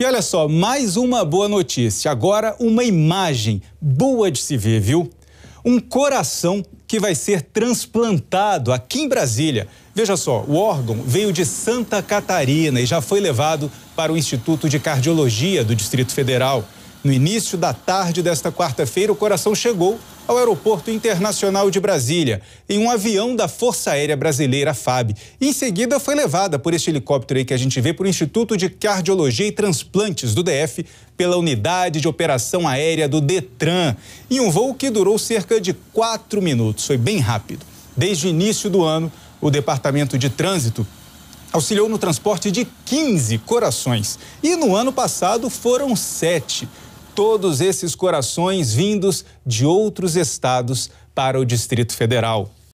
E olha só, mais uma boa notícia. Agora, uma imagem boa de se ver, viu? Um coração que vai ser transplantado aqui em Brasília. Veja só, o órgão veio de Santa Catarina e já foi levado para o Instituto de Cardiologia do Distrito Federal. No início da tarde desta quarta-feira, o coração chegou ao Aeroporto Internacional de Brasília, em um avião da Força Aérea Brasileira, FAB. Em seguida foi levada por este helicóptero aí que a gente vê para o Instituto de Cardiologia e Transplantes do DF, pela Unidade de Operação Aérea do Detran, em um voo que durou cerca de quatro minutos. Foi bem rápido. Desde o início do ano, o Departamento de Trânsito auxiliou no transporte de 15 corações. E no ano passado foram sete todos esses corações vindos de outros estados para o Distrito Federal.